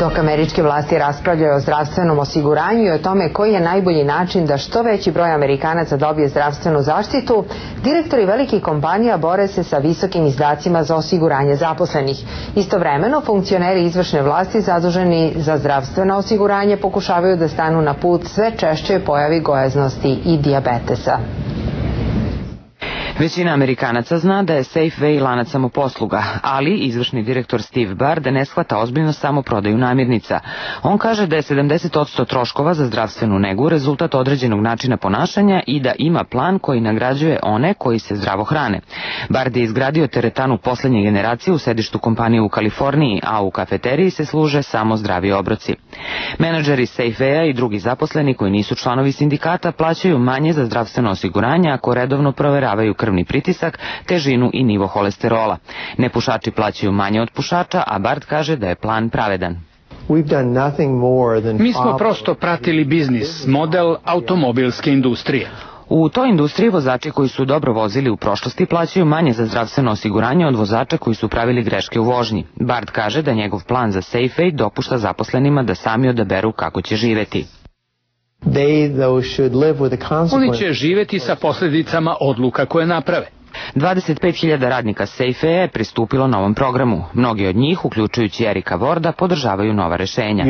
Dok američke vlasti raspravljaju o zdravstvenom osiguranju i o tome koji je najbolji način da što veći broj Amerikanaca dobije zdravstvenu zaštitu, direktori velikih kompanija bore se sa visokim izdacima za osiguranje zaposlenih. Istovremeno, funkcioneri izvršne vlasti zaduženi za zdravstveno osiguranje pokušavaju da stanu na put sve češće pojavi gojaznosti i diabetesa. Većina Amerikanaca zna da je Safeway lanac samoposluga, ali izvršni direktor Steve Barr da ne shvata ozbiljno samo prodaju namirnica. On kaže da je 70% troškova za zdravstvenu negu rezultat određenog načina ponašanja i da ima plan koji nagrađuje one koji se zdravo hrane. Bard je izgradio teretanu poslednje generacije u sedištu kompanije u Kaliforniji, a u kafeteriji se služe samo zdravi obroci. Menadžeri Safewaya i drugi zaposleni koji nisu članovi sindikata plaćaju manje za zdravstveno osiguranje ako redovno proveravaju krvni pritisak, težinu i nivo holesterola. Nepušači plaćaju manje od pušača, a Bard kaže da je plan pravedan. Mi smo prosto pratili biznis, model automobilske industrije. U toj industriji vozači koji su dobro vozili u prošlosti plaćaju manje za zdravstveno osiguranje od vozača koji su pravili greške u vožnji. Bard kaže da njegov plan za SafeAid dopušta zaposlenima da sami odaberu kako će živeti. Oni će živeti sa posledicama odluka koje naprave. 25.000 radnika Safe'a je pristupilo novom programu. Mnogi od njih, uključujući Erika Vorda, podržavaju nova rešenja.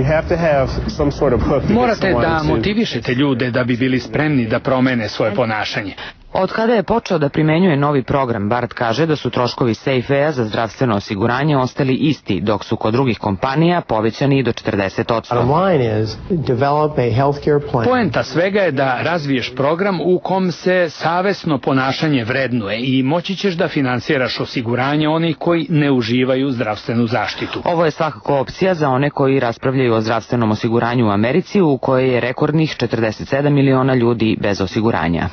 Morate da motivišete ljude da bi bili spremni da promene svoje ponašanje. Od kada je počeo da primenjuje novi program, Bart kaže da su troškovi Safe'a za zdravstveno osiguranje ostali isti, dok su kod drugih kompanija povećani i do 40%. Poenta svega je da razviješ program u kom se savesno ponašanje vrednuje i moći ćeš da finansiraš osiguranje onih koji ne uživaju zdravstvenu zaštitu. Ovo je svakako opcija za one koji raspravljaju o zdravstvenom osiguranju u Americi u kojoj je rekordnih 47 miliona ljudi bez osiguranja.